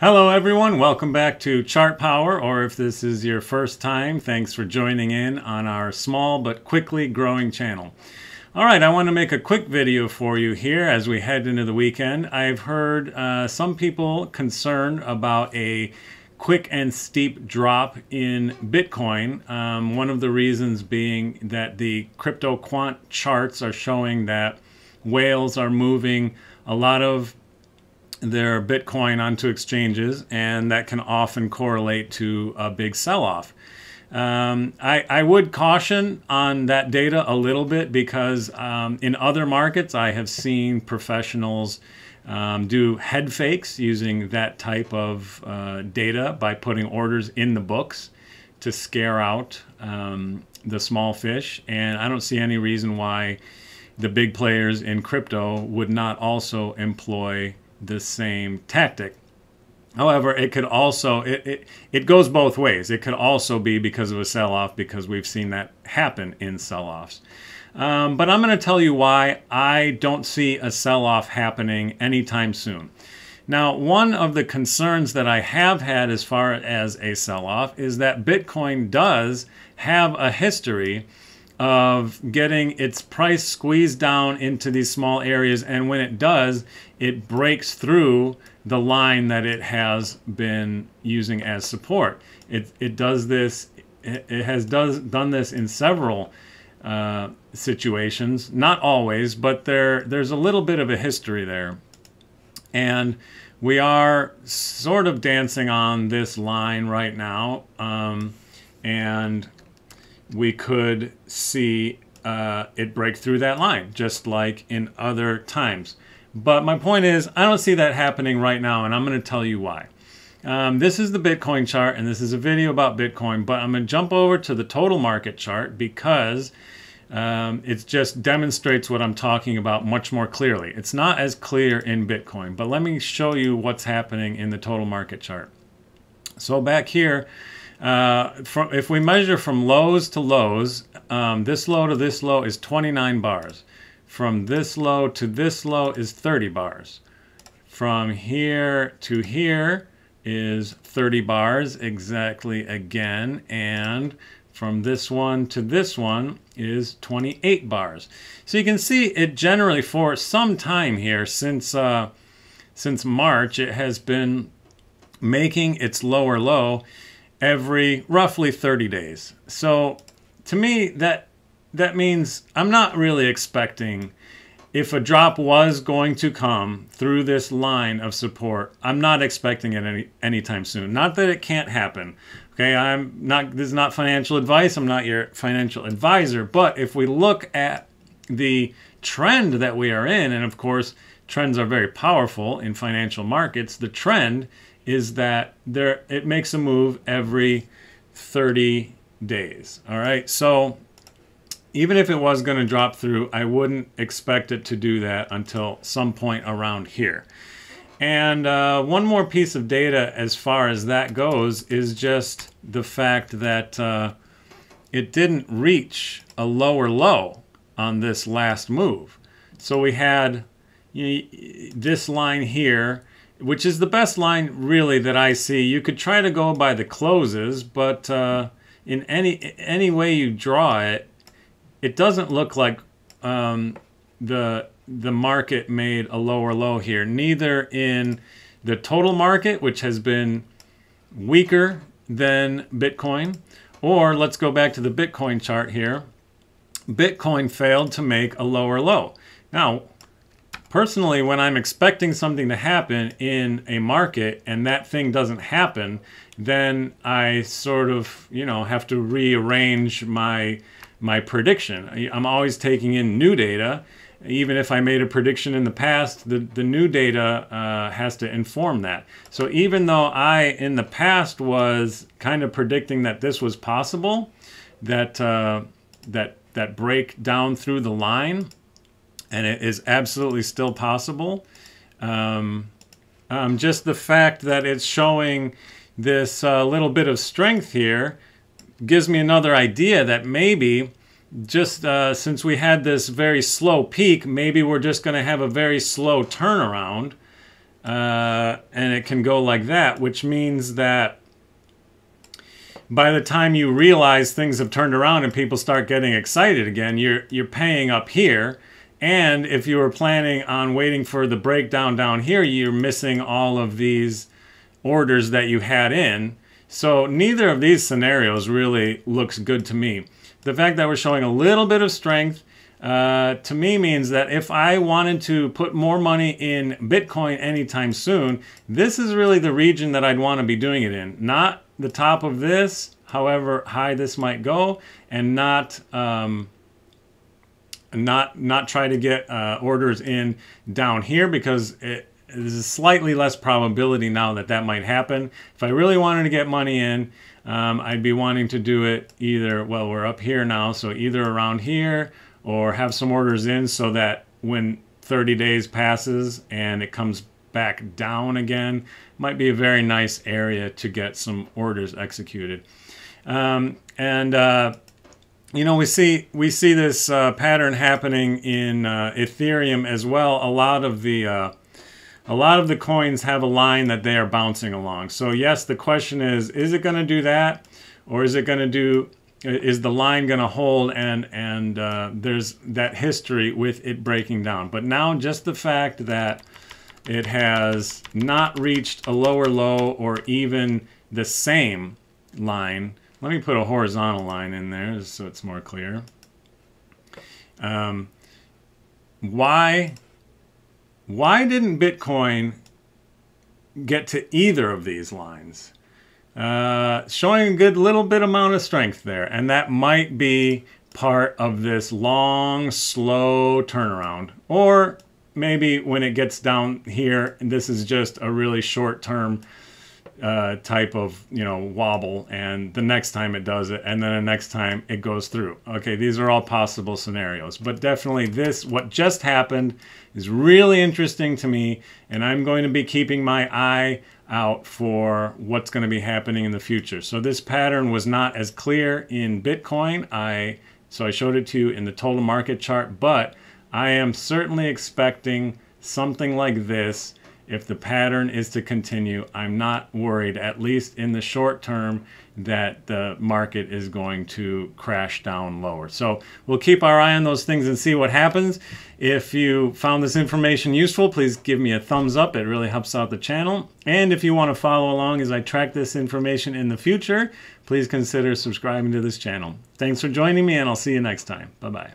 Hello, everyone. Welcome back to Chart Power, or if this is your first time, thanks for joining in on our small but quickly growing channel. All right, I want to make a quick video for you here as we head into the weekend. I've heard uh, some people concerned about a quick and steep drop in Bitcoin. Um, one of the reasons being that the CryptoQuant charts are showing that whales are moving a lot of their Bitcoin onto exchanges, and that can often correlate to a big sell off. Um, I, I, would caution on that data a little bit because um, in other markets I have seen professionals um, do head fakes using that type of uh, data by putting orders in the books to scare out um, the small fish. And I don't see any reason why the big players in crypto would not also employ the same tactic. However, it could also it, it, it goes both ways. It could also be because of a sell-off because we've seen that happen in sell-offs. Um, but I'm going to tell you why I don't see a sell-off happening anytime soon. Now, one of the concerns that I have had as far as a sell-off is that Bitcoin does have a history of getting its price squeezed down into these small areas. And when it does, it breaks through the line that it has been using as support. It, it does this, it has does, done this in several uh, situations, not always, but there, there's a little bit of a history there. And we are sort of dancing on this line right now. Um, and we could see uh, it break through that line, just like in other times. But my point is, I don't see that happening right now, and I'm going to tell you why. Um, this is the Bitcoin chart, and this is a video about Bitcoin, but I'm going to jump over to the total market chart because um, it just demonstrates what I'm talking about much more clearly. It's not as clear in Bitcoin, but let me show you what's happening in the total market chart. So back here, uh, from, if we measure from lows to lows, um, this low to this low is 29 bars. From this low to this low is 30 bars. From here to here is 30 bars exactly again. And from this one to this one is 28 bars. So you can see it generally for some time here since uh, since March it has been making its lower low every roughly 30 days. So to me, that that means I'm not really expecting if a drop was going to come through this line of support, I'm not expecting it any anytime soon. Not that it can't happen. Okay, I'm not this is not financial advice. I'm not your financial advisor, but if we look at the trend that we are in and of course, trends are very powerful in financial markets, the trend is that there it makes a move every 30 days. All right. So even if it was going to drop through, I wouldn't expect it to do that until some point around here. And uh, one more piece of data as far as that goes is just the fact that uh, it didn't reach a lower low on this last move. So we had you know, this line here which is the best line really that I see. You could try to go by the closes, but uh, in any any way you draw it, it doesn't look like um, the the market made a lower low here. Neither in the total market, which has been weaker than Bitcoin, or let's go back to the Bitcoin chart here. Bitcoin failed to make a lower low. Now, personally, when I'm expecting something to happen in a market and that thing doesn't happen, then I sort of, you know, have to rearrange my my prediction. I'm always taking in new data. Even if I made a prediction in the past, the, the new data uh, has to inform that. So even though I, in the past, was kind of predicting that this was possible, that uh, that that break down through the line, and it is absolutely still possible. Um, um, just the fact that it's showing this uh, little bit of strength here gives me another idea that maybe just uh, since we had this very slow peak, maybe we're just going to have a very slow turnaround. Uh, and it can go like that, which means that by the time you realize things have turned around and people start getting excited again, you're you're paying up here. And if you were planning on waiting for the breakdown down here, you're missing all of these orders that you had in. So neither of these scenarios really looks good to me. The fact that we're showing a little bit of strength uh, to me means that if I wanted to put more money in Bitcoin anytime soon, this is really the region that I'd want to be doing it in. Not the top of this, however high this might go, and not um, not not try to get uh, orders in down here because it, there's a slightly less probability now that that might happen. If I really wanted to get money in, um, I'd be wanting to do it either, well, we're up here now, so either around here or have some orders in so that when 30 days passes and it comes back down again, might be a very nice area to get some orders executed. Um, and uh, you know we see we see this uh, pattern happening in uh, Ethereum as well. A lot of the uh, a lot of the coins have a line that they are bouncing along. So yes, the question is, is it going to do that, or is it going to do is the line going to hold and and uh, there's that history with it breaking down but now just the fact that it has not reached a lower low or even the same line let me put a horizontal line in there so it's more clear um, why why didn't Bitcoin get to either of these lines uh, showing a good little bit amount of strength there. And that might be part of this long, slow turnaround. Or maybe when it gets down here, this is just a really short term uh, type of you know wobble and the next time it does it and then the next time it goes through. Okay these are all possible scenarios. But definitely this what just happened is really interesting to me and i'm going to be keeping my eye out for what's going to be happening in the future. So this pattern was not as clear in bitcoin. I so i showed it to you in the total market chart but i am certainly expecting something like this if the pattern is to continue, I'm not worried, at least in the short term, that the market is going to crash down lower. So we'll keep our eye on those things and see what happens. If you found this information useful, please give me a thumbs up. It really helps out the channel. And if you want to follow along as I track this information in the future, please consider subscribing to this channel. Thanks for joining me, and I'll see you next time. Bye-bye.